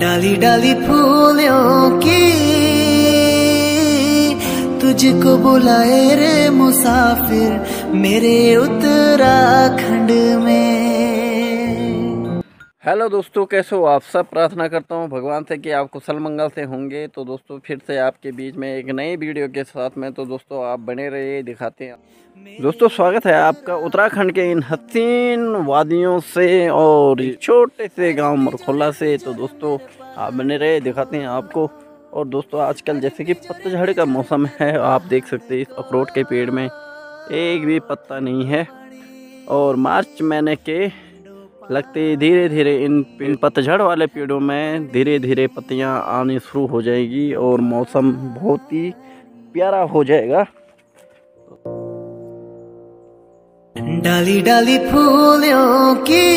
डाली डाली फूलों की तुझको बुलाए रे मुसाफिर मेरे उत्तराखंड में। हेलो दोस्तों, कैसे हो आप सब? प्रार्थना करता हूँ, भगवान से कि आप कुशल मंगल से होंगे। तो दोस्तों, फिर से आपके बीच में एक नई वीडियो के साथ में तो दोस्तों, आप बने रहिए दिखाते हैं। दोस्तों, स्वागत है आपका उत्तराखंड के इन हसीन वादियों से और छोटे से गाँव मरखोला से। तो दोस्तों, आप बने रहे दिखाते हैं आपको। और दोस्तों, आजकल जैसे कि पतझड़ का मौसम है, आप देख सकते इस अखरोट के पेड़ में एक भी पत्ता नहीं है। और मार्च महीने के लगते धीरे धीरे इन इन पतझड़ वाले पेड़ों में धीरे धीरे पत्तियाँ आनी शुरू हो जाएगी और मौसम बहुत ही प्यारा हो जाएगा। डाली डाली फूलों की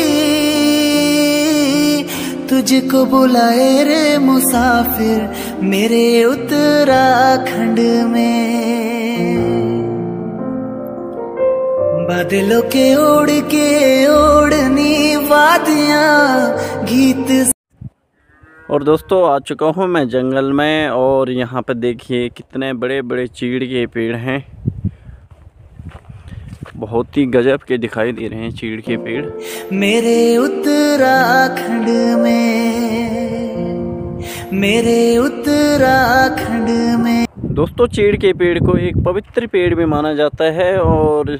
तुझको बुलाए रे मुसाफिर मेरे उत्तराखंड में। बादलों के ओढ़ के ओढ़नी वादियाँ गीत और दोस्तों आ चुका हूँ मैं जंगल में और यहाँ पे देखिए कितने बड़े बड़े चीड़ के पेड़ हैं। बहुत ही गजब के दिखाई दे रहे हैं चीड़ के पेड़। मेरे उत्तराखंड में मेरे उत्तराखंड में। दोस्तों चीड़ के पेड़ को एक पवित्र पेड़ भी माना जाता है और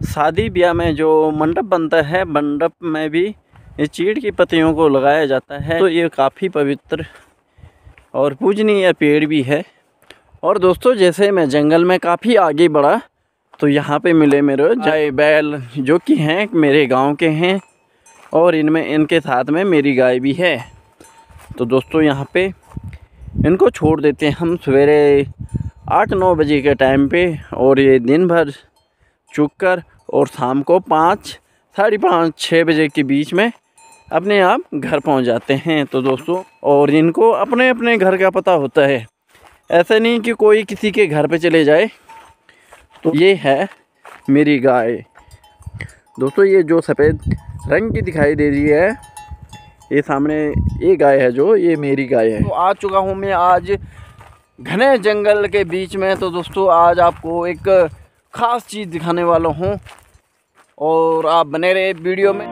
शादी ब्याह में जो मंडप बनता है, मंडप में भी ये चीड़ की पत्तियों को लगाया जाता है। तो ये काफ़ी पवित्र और पूजनीय पेड़ भी है। और दोस्तों, जैसे मैं जंगल में काफ़ी आगे बढ़ा तो यहाँ पे मिले मेरे जय बैल, जो कि हैं, मेरे गाँव के हैं, और इनमें, इनके साथ में मेरी गाय भी है। तो दोस्तों, यहाँ पे इनको छोड़ देते हैं हम सवेरे आठ नौ बजे के टाइम पे, और ये दिन भर चुक कर और शाम को पाँच, साढ़े पाँच छः बजे के बीच में अपने आप घर पहुँच जाते हैं। तो दोस्तों, और इनको अपने अपने घर का पता होता है। ऐसा नहीं कि कोई किसी के घर पे चले जाए। तो ये है मेरी गाय। दोस्तों, ये जो सफ़ेद रंग की दिखाई दे रही है, ये सामने ये गाय है जो, ये मेरी गाय है। तो आ चुका हूँ मैं आज घने जंगल के बीच में। तो दोस्तों, आज आपको एक ख़ास चीज़ दिखाने वाला हूँ और आप बने रहे वीडियो में।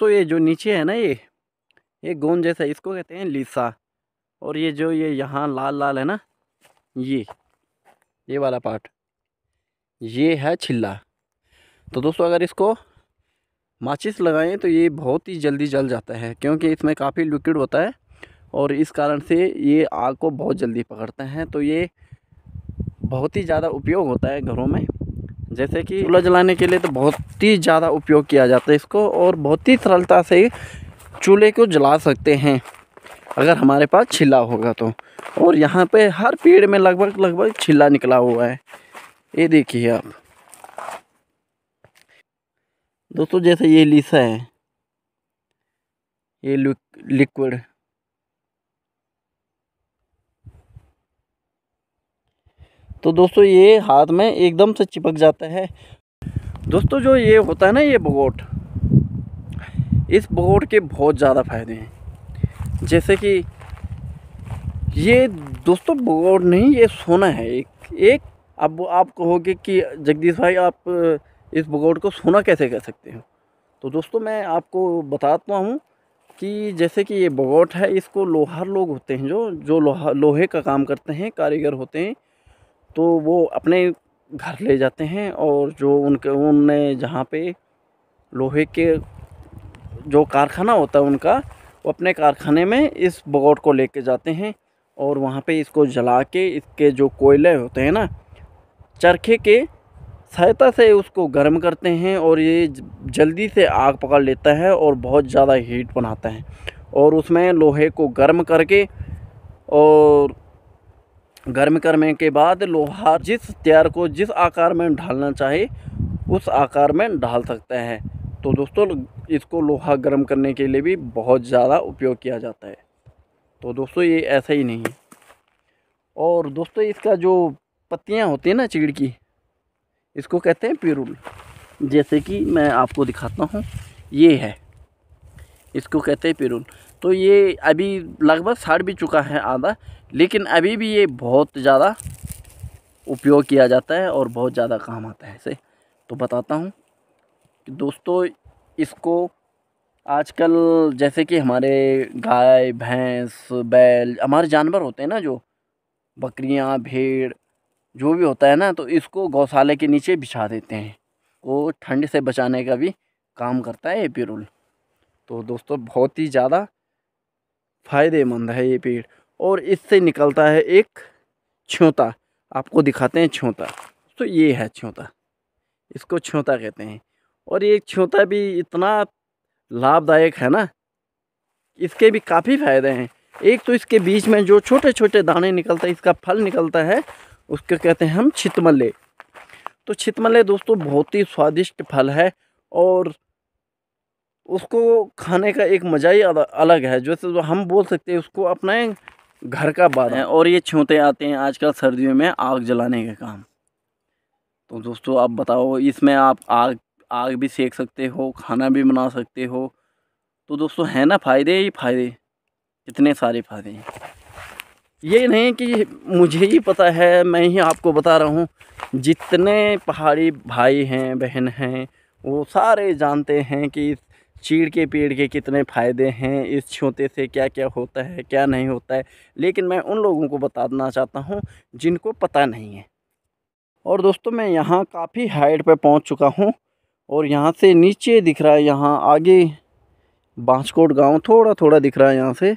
दोस्तों ये जो नीचे है ना ये ये गोंद जैसा, इसको कहते हैं लीसा। और ये जो ये यहाँ लाल लाल है ना, ये ये वाला पार्ट, ये है छिल्ला। तो दोस्तों, अगर इसको माचिस लगाएँ तो ये बहुत ही जल्दी जल जाता है, क्योंकि इसमें काफ़ी लिक्विड होता है और इस कारण से ये आग को बहुत जल्दी पकड़ते हैं। तो ये बहुत ही ज़्यादा उपयोग होता है घरों में। जैसे कि चूल्हा जलाने के लिए तो बहुत ही ज़्यादा उपयोग किया जाता है इसको और बहुत ही सरलता से चूल्हे को जला सकते हैं, अगर हमारे पास छिल्ला होगा तो। और यहाँ पे हर पेड़ में लगभग लगभग छिल्ला निकला हुआ है। ये देखिए आप। दोस्तों, जैसे ये लीसा है, ये लिक्विड। तो दोस्तों ये हाथ में एकदम से चिपक जाता है। दोस्तों जो ये होता है ना ये बगोट, इस बगोट के बहुत ज़्यादा फ़ायदे हैं। जैसे कि ये दोस्तों बगोट नहीं, ये सोना है। एक एक, अब आप कहोगे कि जगदीश भाई आप, इस बगोट को सोना कैसे कह सकते हो? तो दोस्तों मैं आपको बताता हूँ कि जैसे कि ये बगोट है, इसको लोहार लोग होते हैं जो जो लोहा, लोहे का काम करते हैं, कारीगर होते हैं। तो वो अपने घर ले जाते हैं और जो उनके, उनने जहाँ पे लोहे के जो कारखाना होता है उनका, वो अपने कारखाने में इस बगौट को लेके जाते हैं और वहाँ पे इसको जला के, इसके जो कोयले होते हैं ना, चरखे के सहायता से उसको गर्म करते हैं और ये जल्दी से आग पकड़ लेता है और बहुत ज़्यादा हीट बनाता है। और उसमें लोहे को गर्म करके और गर्म करने के बाद लोहा जिस तैयार को जिस आकार में ढालना चाहे, उस आकार में ढाल सकता है। तो दोस्तों, इसको लोहा गर्म करने के लिए भी बहुत ज़्यादा उपयोग किया जाता है। तो दोस्तों, ये ऐसा ही नहीं और दोस्तों, इसका जो पत्तियाँ होती हैं ना चीड़ की, इसको कहते हैं पिरुल। जैसे कि मैं आपको दिखाता हूँ, ये है। इसको कहते हैं पिरुल। तो ये अभी लगभग साड़ भी चुका है आधा। लेकिन अभी भी ये बहुत ज़्यादा उपयोग किया जाता है और बहुत ज़्यादा काम आता है इसे। तो बताता हूँ कि दोस्तों, इसको आजकल जैसे कि हमारे गाय, भैंस, बैल, हमारे जानवर होते हैं ना जो, बकरियाँ, भेड़, जो भी होता है ना तो इसको गौशाले के नीचे बिछा देते हैं। वो ठंड से बचाने का भी काम करता है ये पिरुल तो दोस्तों, बहुत ही ज़्यादा फ़ायदेमंद है ये पेड़। और इससे निकलता है एक छ्योता आपको दिखाते हैं छ्योता तो ये है छ्योता इसको छ्योता कहते हैं। और ये छ्योता भी इतना लाभदायक है ना, इसके भी काफ़ी फ़ायदे हैं। एक तो इसके बीच में जो छोटे छोटे दाने निकलते हैं, इसका फल निकलता है, उसको कहते हैं हम छितमल्ले। तो छितमल्ले दोस्तों बहुत ही स्वादिष्ट फल है और उसको खाने का एक मज़ा ही अलग है। जैसे तो हम बोल सकते हैं उसको अपना घर का बात है, और ये छूते आते हैं आजकल सर्दियों में आग जलाने के काम। तो दोस्तों, आप बताओ, इसमें आप आग आग भी सेक सकते हो, खाना भी बना सकते हो। तो दोस्तों, है ना फ़ायदे ही फ़ायदे? कितने सारे फ़ायदे हैं? ये नहीं कि मुझे ही पता है, मैं ही आपको बता रहा हूँ। जितने पहाड़ी भाई हैं, बहन हैं, वो सारे जानते हैं कि चीड़ के पेड़ के कितने फ़ायदे हैं, इस छोते से क्या क्या होता है, क्या नहीं होता है। लेकिन मैं उन लोगों को बताना चाहता हूँ जिनको पता नहीं है। और दोस्तों, मैं यहाँ काफ़ी हाइट पर पहुँच चुका हूँ और यहाँ से नीचे दिख रहा है, यहाँ आगे बांसकोट गाँव थोड़ा थोड़ा दिख रहा है यहाँ से।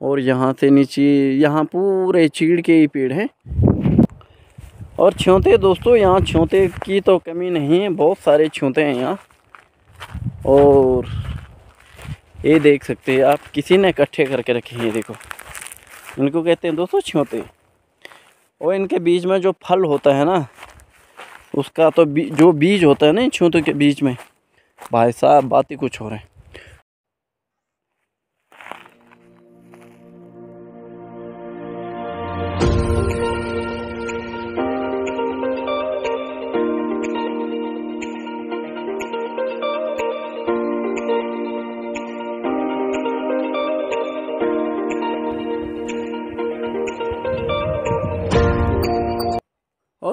और यहाँ से नीचे, यहाँ पूरे चीड़ के ही पेड़ हैं। और छ्योते दोस्तों यहाँ छ्योते की तो कमी नहीं है बहुत सारे छ्योते हैं यहाँ। और ये देख सकते हैं आप किसी ने इकट्ठे करके रखे हैं देखो। इनको कहते हैं दोस्तों छ्योते और इनके बीच में जो फल होता है ना उसका तो बी, जो बीज होता है ना छ्योते के बीच में भाई साहब बात ही कुछ हो रहे है।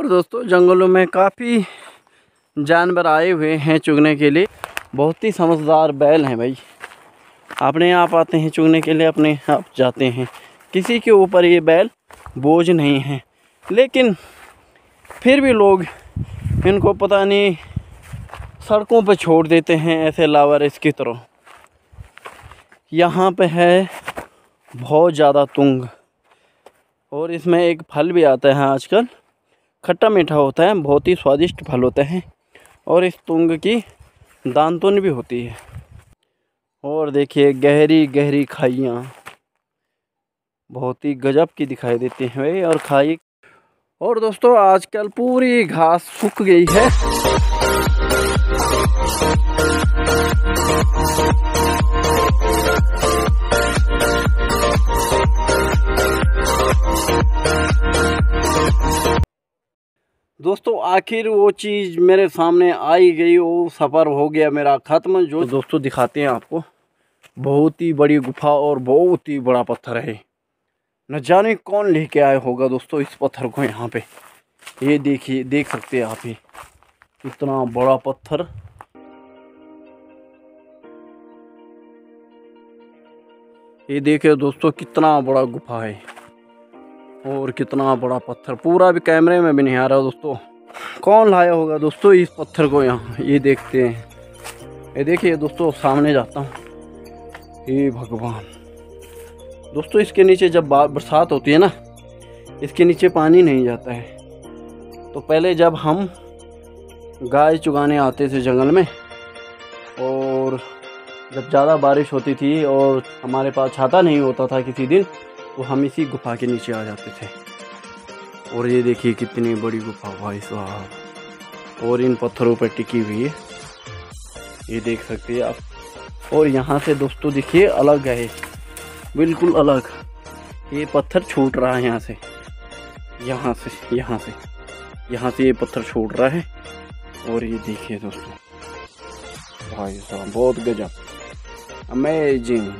दोस्तों, जंगलों में काफ़ी जानवर आए हुए हैं चुगने के लिए। बहुत ही समझदार बैल हैं भाई। अपने आप आते हैं चुगने के लिए, अपने आप जाते हैं। किसी के ऊपर ये बैल बोझ नहीं है। लेकिन फिर भी लोग इनको पता नहीं, सड़कों पर छोड़ देते हैं ऐसे लावर इसकी तरह। यहाँ पे है बहुत ज़्यादा तुंग। और इसमें एक फल भी आता है आजकल। खट्टा मीठा होता है, बहुत ही स्वादिष्ट फल होते हैं और इस तुंग की दानतुन भी होती है। और देखिए, गहरी गहरी खाइयाँ, बहुत ही गजब की दिखाई देती हैं भाई, और खाई। और दोस्तों, आजकल पूरी घास सूख गई है। दोस्तों, आखिर वो चीज़ मेरे सामने आई गई, वो सफ़र हो गया मेरा ख़त्म। जो तो दोस्तों, दिखाते हैं आपको। बहुत ही बड़ी गुफा और बहुत ही बड़ा पत्थर है। न जाने कौन लेके आया होगा दोस्तों इस पत्थर को यहाँ पे। ये देखिए, देख सकते हैं आप ही। इतना बड़ा पत्थर। ये देखिए दोस्तों, कितना बड़ा गुफा है। और कितना बड़ा पत्थर। पूरा भी कैमरे में भी नहीं आ रहा दोस्तों। कौन लाया होगा दोस्तों इस पत्थर को यहाँ? ये देखते हैं। ये देखिए दोस्तों, सामने जाता हूँ। हे भगवान। दोस्तों, इसके नीचे जब बरसात होती है ना, इसके नीचे पानी नहीं जाता है। तो पहले जब हम गाय चुगाने आते थे जंगल में, और जब ज़्यादा बारिश होती थी और हमारे पास छाता नहीं होता था किसी दिन तो हम इसी गुफा के नीचे आ जाते थे। और ये देखिए कितनी बड़ी गुफा भाई साहब। और इन पत्थरों पर टिकी हुई है। ये देख सकते हैं आप। और यहाँ से दोस्तों देखिए अलग है। बिल्कुल अलग। ये पत्थर छूट रहा है यहाँ से। यहाँ से यहाँ से। यहाँ से ये पत्थर छूट रहा है। और ये देखिए दोस्तों। भाई साहब, बहुत गजब। अमेजिंग।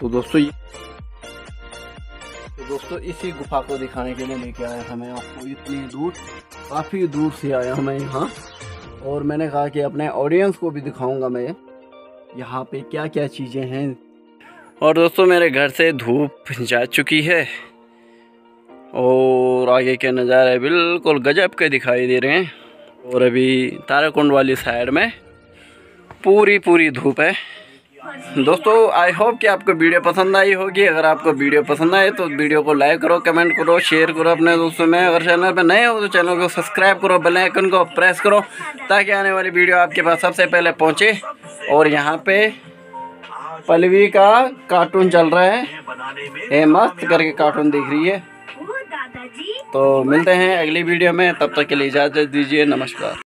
तो दोस्तों तो दोस्तों इसी गुफा को दिखाने के लिए लेके आया था मैं आपको इतनी दूर, काफ़ी दूर से आया हूँ मैं यहाँ। और मैंने कहा कि अपने ऑडियंस को भी दिखाऊँगा मैं। यहाँ पे क्या क्या चीज़ें हैं। और दोस्तों मेरे घर से धूप जा चुकी है। और आगे के नज़ारे बिल्कुल गजब के दिखाई दे रहे हैं। और अभी ताराकुंड वाली साइड में पूरी पूरी धूप है। दोस्तों आई होप कि आपको वीडियो पसंद आई होगी। अगर आपको वीडियो पसंद आए तो वीडियो को लाइक करो कमेंट करो शेयर करो अपने दोस्तों में। अगर चैनल पर नए हो तो चैनल को सब्सक्राइब करो बेल आइकन को प्रेस करो ताकि आने वाली वीडियो आपके पास सबसे पहले पहुँचे। और यहाँ पे पलवी का कार्टून चल रहा है। ये मस्त करके कार्टून देख रही है। तो मिलते हैं अगली वीडियो में। तब तक के लिए इजाज़त दीजिए। नमस्कार।